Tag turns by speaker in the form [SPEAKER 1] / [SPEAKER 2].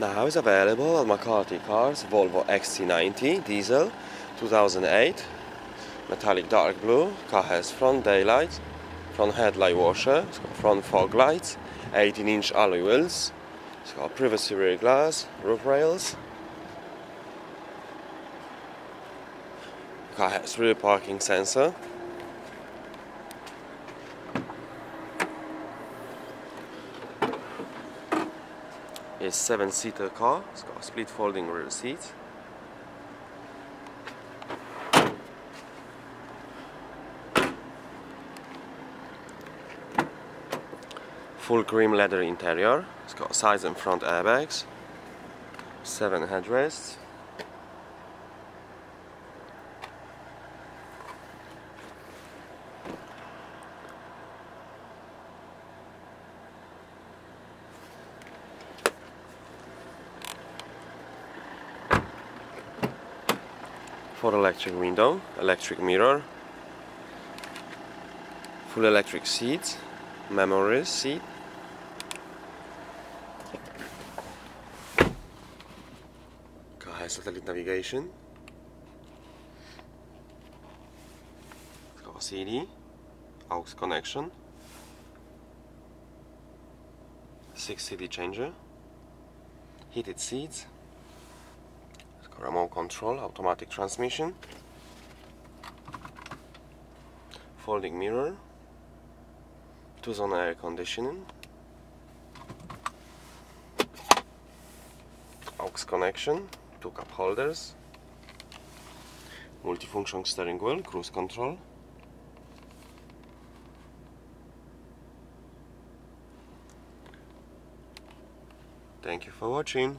[SPEAKER 1] Now is available at McCarthy Cars Volvo XC90 diesel 2008 metallic dark blue car has front daylight front headlight washer front fog lights 18 inch alloy wheels it's got privacy rear glass roof rails. Car has rear parking sensor It's seven seater car it's got a split folding rear seat full cream leather interior. It's got sides and front airbags, seven headrests. Four electric window, electric mirror, full electric seats, memory seat, car has satellite navigation. Got CD, aux connection, 6 CD changer, heated seats, remote control, automatic transmission, folding mirror, two zone air conditioning, aux connection two cup holders, multifunction steering wheel, cruise control. Thank you for watching.